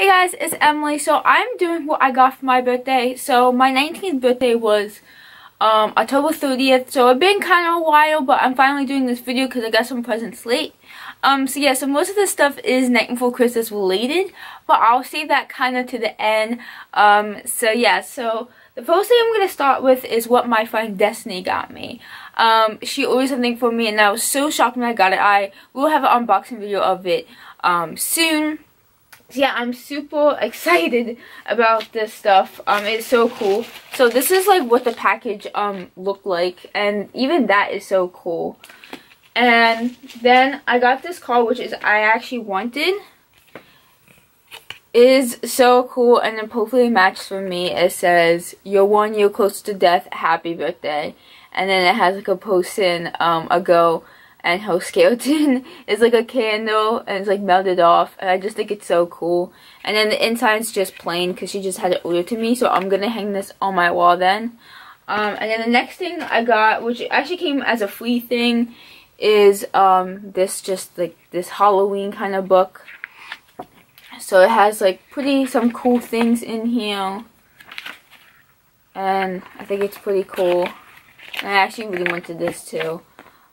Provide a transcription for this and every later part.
Hey guys, it's Emily. So I'm doing what I got for my birthday. So my 19th birthday was um, October 30th. So it's been kind of a while, but I'm finally doing this video because I got some presents late. Um, so yeah, so most of this stuff is Nightmare Before Christmas related, but I'll save that kind of to the end. Um, so yeah, so the first thing I'm going to start with is what my friend Destiny got me. Um, she always something for me, and I was so shocked when I got it. I will have an unboxing video of it um, soon yeah, I'm super excited about this stuff. Um, it's so cool. So this is like what the package um looked like, and even that is so cool. And then I got this card, which is I actually wanted. Is so cool and then perfectly matched for me. It says, "You're one year close to death. Happy birthday." And then it has like a post-in um ago and her skeleton is like a candle and it's like melted off and I just think it's so cool. And then the inside's just plain because she just had it ordered to me so I'm gonna hang this on my wall then. Um, and then the next thing I got which actually came as a free thing is um, this just like this Halloween kind of book. So it has like pretty some cool things in here. And I think it's pretty cool. And I actually really wanted this too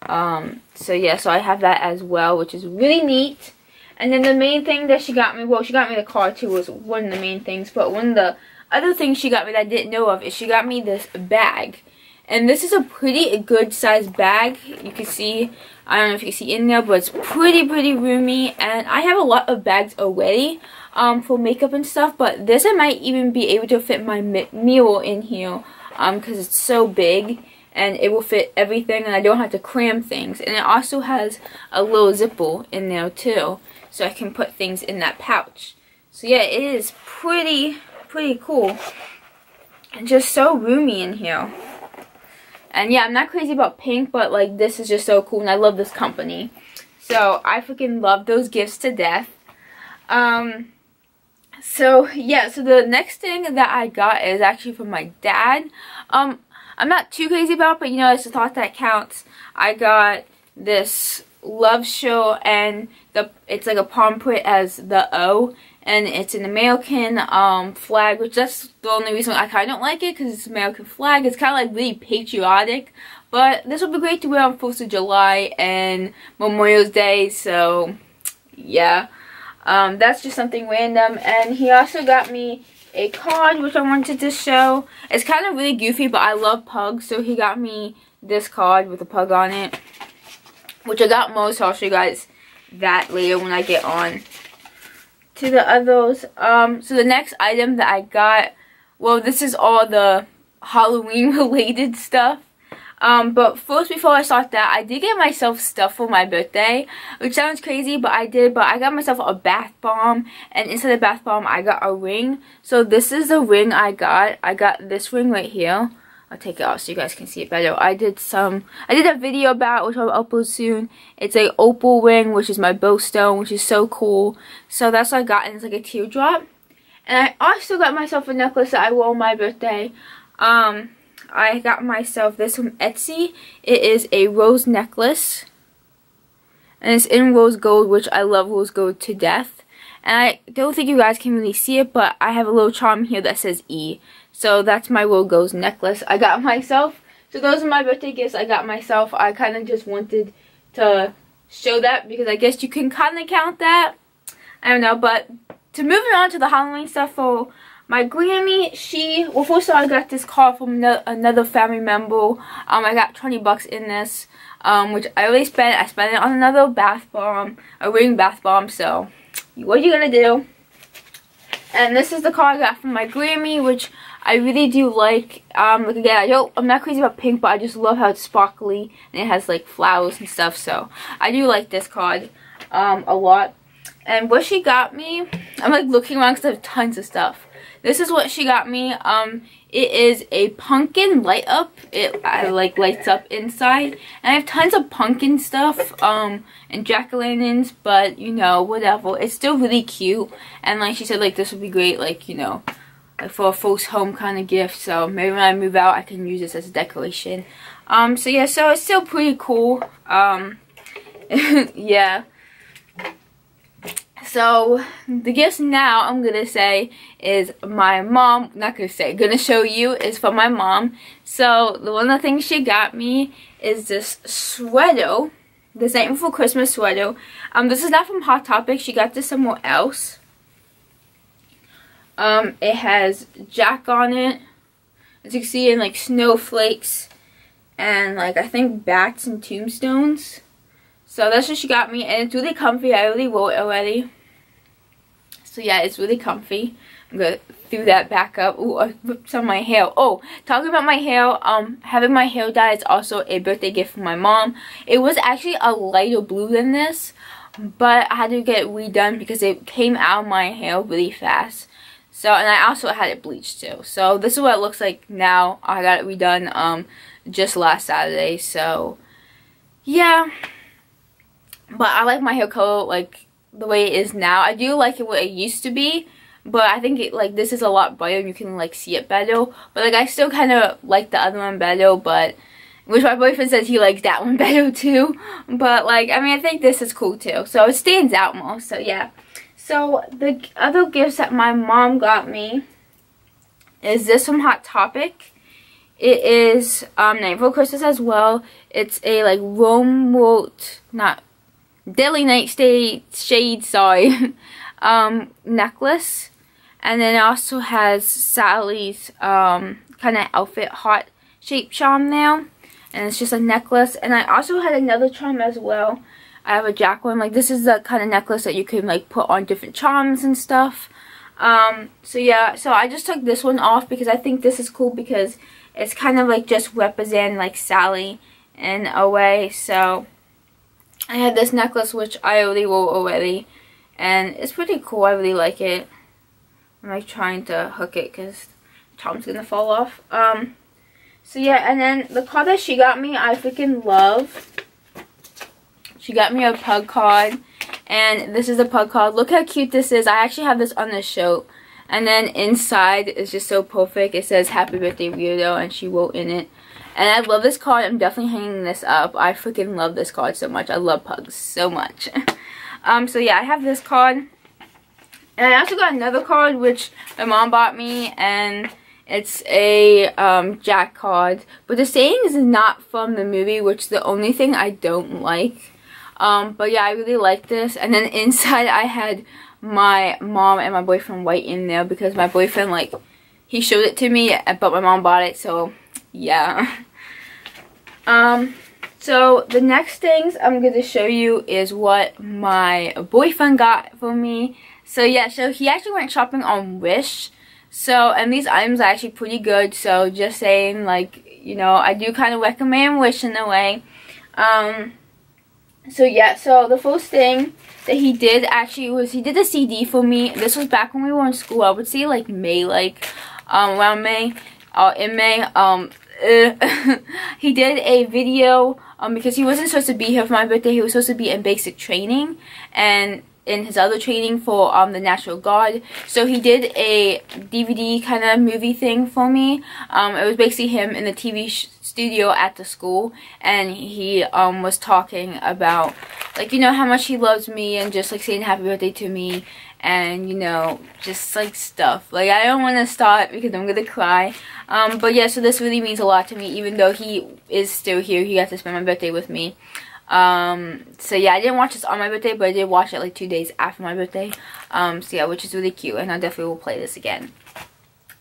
um, so yeah, so I have that as well, which is really neat. And then the main thing that she got me, well, she got me the car too, was one of the main things. But one of the other things she got me that I didn't know of is she got me this bag. And this is a pretty good sized bag. You can see, I don't know if you can see in there, but it's pretty, pretty roomy. And I have a lot of bags already um, for makeup and stuff. But this I might even be able to fit my meal in here um, because um, it's so big and it will fit everything and I don't have to cram things. And it also has a little zipper in there too, so I can put things in that pouch. So yeah, it is pretty, pretty cool. And just so roomy in here. And yeah, I'm not crazy about pink, but like this is just so cool and I love this company. So I freaking love those gifts to death. Um, so yeah, so the next thing that I got is actually from my dad. Um, I'm not too crazy about, but you know, it's a thought that counts. I got this love show and the it's like a palm print as the O and it's an American um, flag which that's the only reason I kind of don't like it because it's American flag. It's kind of like really patriotic but this will be great to wear on 4th of July and Memorial Day so yeah. Um, that's just something random. And he also got me a card which I wanted to show. It's kind of really goofy but I love pugs so he got me this card with a pug on it. Which I got most. I'll show you guys that later when I get on to the others. Um, so the next item that I got, well this is all the Halloween related stuff. Um, but first, before I start that, I did get myself stuff for my birthday, which sounds crazy, but I did. But I got myself a bath bomb, and inside the bath bomb, I got a ring. So this is the ring I got. I got this ring right here. I'll take it off so you guys can see it better. I did some, I did a video about which I'll upload soon. It's a opal ring, which is my birthstone, which is so cool. So that's what I got, and it's like a teardrop. And I also got myself a necklace that I wore on my birthday. Um, I got myself this from Etsy. It is a rose necklace. And it's in rose gold, which I love rose gold to death. And I don't think you guys can really see it, but I have a little charm here that says E. So that's my rose gold necklace I got myself. So those are my birthday gifts I got myself. I kind of just wanted to show that because I guess you can kind of count that. I don't know, but to moving on to the Halloween stuff for my Grammy, she, well first of all I got this call from no, another family member. Um, I got 20 bucks in this, um, which I already spent. I spent it on another bath bomb, a ring bath bomb, so what are you gonna do? And this is the call I got from my Grammy, which I really do like. Um, like again, I don't, I'm not crazy about pink, but I just love how it's sparkly and it has like flowers and stuff. So I do like this card um, a lot. And what she got me, I'm like looking around because I have tons of stuff. This is what she got me. Um, it is a pumpkin light up. It I, like lights up inside. And I have tons of pumpkin stuff um, and jack-o'-lanterns, but you know, whatever. It's still really cute. And like she said, like this would be great, like, you know, like for a folks home kind of gift. So maybe when I move out, I can use this as a decoration. Um, so yeah, so it's still pretty cool. Um, yeah. So the gifts now I'm gonna say is my mom not gonna say gonna show you is from my mom. So the one of the things she got me is this sweater. This Nightmare Before Christmas sweater. Um this is not from Hot Topic. She got this somewhere else. Um it has Jack on it as you can see in like snowflakes and like I think bats and tombstones so that's what she got me and it's really comfy I already wore it already so yeah, it's really comfy. I'm gonna throw that back up. Ooh, I ripped some my hair. Oh, talking about my hair, um, having my hair dye is also a birthday gift from my mom. It was actually a lighter blue than this, but I had to get it redone because it came out of my hair really fast. So, and I also had it bleached too. So, this is what it looks like now. I got it redone, um, just last Saturday. So, yeah. But I like my hair color, like, the way it is now. I do like it what it used to be, but I think it like this is a lot brighter and you can like see it better. But like I still kind of like the other one better, but which my boyfriend says he likes that one better too. But like I mean I think this is cool too. So it stands out more. So yeah. So the other gifts that my mom got me is this from Hot Topic. It is um Night for Christmas as well. It's a like Rome World, not Deadly Nightshade, sorry, um, necklace. And then it also has Sally's um, kind of outfit heart shape charm now. And it's just a necklace. And I also had another charm as well. I have a jack one. Like this is the kind of necklace that you can like put on different charms and stuff. Um, so yeah, so I just took this one off because I think this is cool because it's kind of like just representing like Sally in a way. So I had this necklace which I already wore already and it's pretty cool. I really like it. I'm like trying to hook it because Tom's gonna fall off. Um, so yeah, and then the card that she got me, I freaking love. She got me a pug card, and this is a pug card. Look how cute this is. I actually have this on the show. And then inside is just so perfect. It says Happy Birthday Weirdo, and she wrote in it. And I love this card. I'm definitely hanging this up. I freaking love this card so much. I love pugs so much. um, so yeah, I have this card. And I also got another card which my mom bought me and it's a um, Jack card. But the saying is not from the movie, which the only thing I don't like. Um, but yeah, I really like this. And then inside I had my mom and my boyfriend white in there because my boyfriend, like, he showed it to me, but my mom bought it, so yeah. Um, so the next things I'm going to show you is what my boyfriend got for me. So yeah, so he actually went shopping on Wish. So, and these items are actually pretty good. So just saying, like, you know, I do kind of recommend Wish in a way. Um, so yeah, so the first thing that he did actually was he did a CD for me. This was back when we were in school. I would say like May, like um, around May, uh, in May. Um, he did a video um, because he wasn't supposed to be here for my birthday. He was supposed to be in basic training and in his other training for um, the National Guard. So he did a DVD kind of movie thing for me. Um, it was basically him in the TV studio at the school and he um, was talking about like you know how much he loves me and just like saying happy birthday to me and you know just like stuff. Like I don't want to stop because I'm gonna cry. Um, but yeah so this really means a lot to me even though he is still here. He got to spend my birthday with me. Um, so yeah I didn't watch this on my birthday but I did watch it like two days after my birthday. Um, so yeah which is really cute and I definitely will play this again.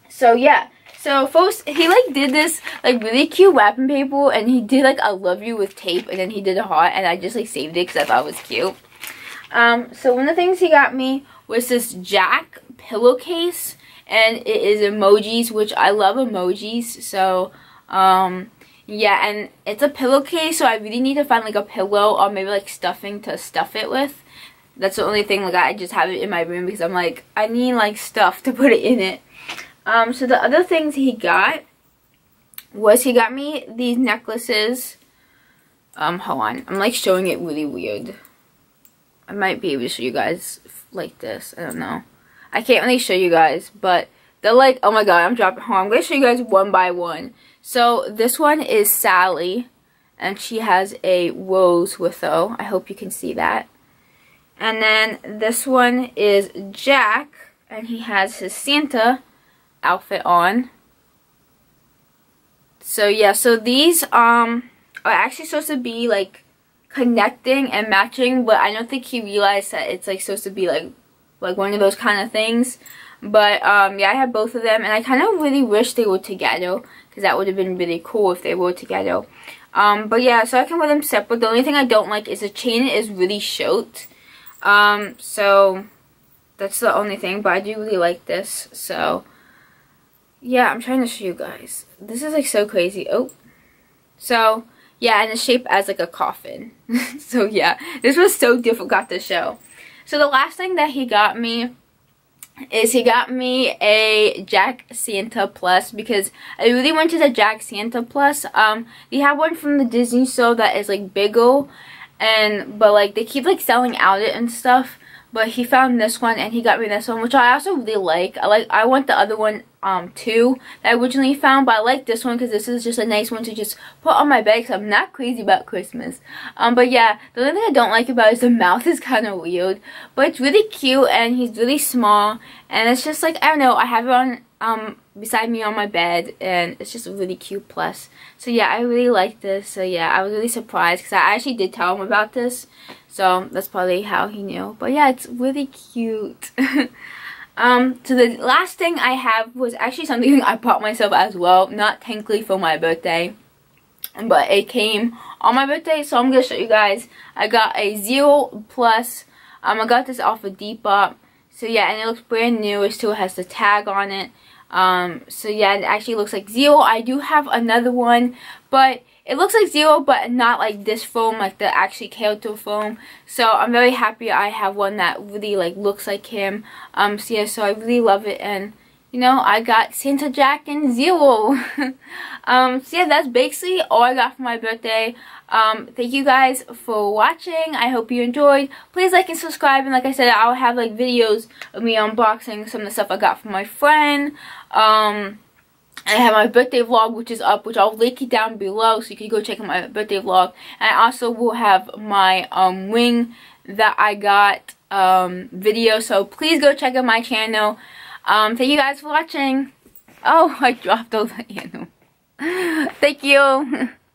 So yeah. So first he like did this like really cute wrapping paper and he did like I love you with tape and then he did a heart and I just like saved it because I thought it was cute. Um, so one of the things he got me was this Jack pillowcase and it is emojis which I love emojis so um yeah and it's a pillowcase so I really need to find like a pillow or maybe like stuffing to stuff it with. That's the only thing like I just have it in my room because I'm like I need like stuff to put it in it. Um so the other things he got was he got me these necklaces. Um hold on. I'm like showing it really weird. I might be able to show you guys like this. I don't know. I can't really show you guys, but they're like, oh my god, I'm dropping home. I'm going to show you guys one by one. So this one is Sally, and she has a rose with her. I hope you can see that. And then this one is Jack, and he has his Santa outfit on. So yeah, so these um are actually supposed to be like connecting and matching, but I don't think he realized that it's like supposed to be like like one of those kind of things. But um yeah, I have both of them and I kind of really wish they were together because that would have been really cool if they were together. Um but yeah, so I can wear them separate. The only thing I don't like is the chain is really short. Um so that's the only thing, but I do really like this. So yeah, I'm trying to show you guys. This is like so crazy. Oh. So yeah, and the shape as like a coffin. so yeah, this was so difficult to show. So the last thing that he got me is he got me a Jack Santa Plush because I really wanted a Jack Santa Plush. Um, they have one from the Disney store that is like bigger, and but like they keep like selling out it and stuff. But he found this one and he got me this one, which I also really like. I like. I want the other one um too that I originally found, but I like this one because this is just a nice one to just put on my bed. Cause I'm not crazy about Christmas. Um, but yeah, the only thing I don't like about it is the mouth is kind of weird, but it's really cute and he's really small and it's just like I don't know. I have it on um beside me on my bed and it's just really cute plush so yeah i really like this so yeah i was really surprised because i actually did tell him about this so that's probably how he knew but yeah it's really cute um so the last thing i have was actually something i bought myself as well not technically for my birthday but it came on my birthday so i'm gonna show you guys i got a Zero plush um i got this off of depop so yeah and it looks brand new it still has the tag on it um, so yeah, it actually looks like Zero. I do have another one, but it looks like Zero, but not like this foam, like the actually Kyoto foam. So I'm very happy I have one that really like looks like him. Um, so yeah, so I really love it, and you know, I got Santa Jack and Zero. um, so yeah, that's basically all I got for my birthday. Um, thank you guys for watching. I hope you enjoyed. Please like and subscribe. And like I said, I'll have like videos of me unboxing some of the stuff I got from my friend. Um, I have my birthday vlog which is up which I'll link it down below so you can go check out my birthday vlog. And I also will have my um wing that I got um video so please go check out my channel. Um thank you guys for watching. Oh I dropped all the animal thank you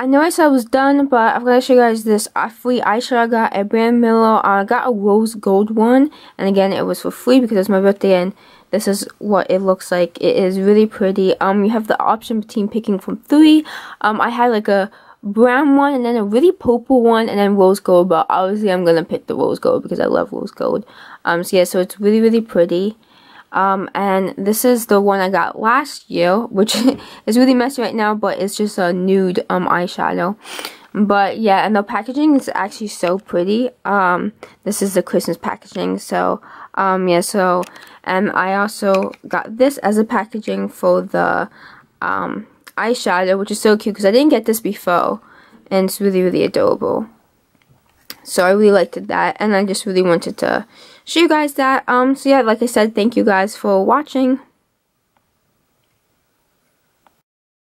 I know I said I was done, but I'm to show you guys this free eyeshadow I got at bareMinerals. I got a rose gold one, and again, it was for free because it's my birthday, and this is what it looks like. It is really pretty. Um, You have the option between picking from three. Um, I had like a brown one, and then a really purple one, and then rose gold, but obviously I'm going to pick the rose gold because I love rose gold. Um, so yeah, so it's really, really pretty. Um, and this is the one I got last year, which is really messy right now, but it's just a nude um, eyeshadow. But yeah, and the packaging is actually so pretty. Um, this is the Christmas packaging, so um, yeah, so, and I also got this as a packaging for the um, eyeshadow, which is so cute because I didn't get this before, and it's really, really adorable. So I really liked that, and I just really wanted to show you guys that. Um, so yeah, like I said, thank you guys for watching.